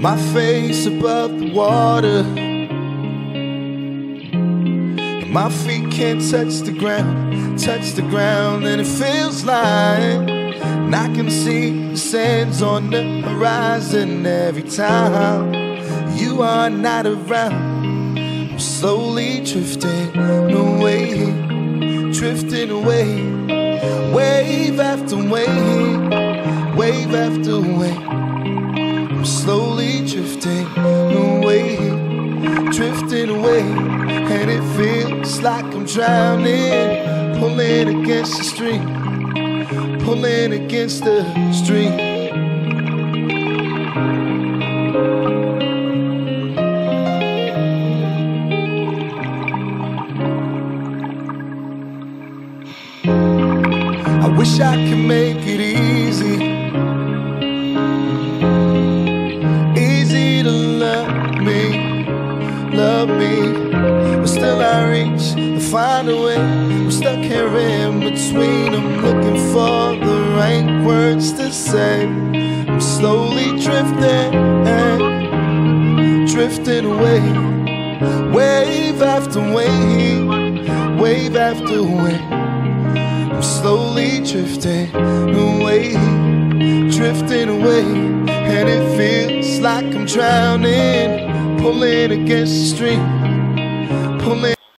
my face above the water. My feet can't touch the ground, touch the ground, and it feels like and I can see the sands on the horizon every time you are not around. I'm slowly drifting away, drifting away, wave after wave, wave after wave. Away, and it feels like I'm drowning, pulling against the stream, pulling against the stream. I wish I could make it easy. But still I reach and find a way. I'm stuck here in between. I'm looking for the right words to say. I'm slowly drifting, and drifting away. Wave after wave, wave after wave. I'm slowly drifting away, drifting away, and it feels like I'm drowning, pulling against the stream.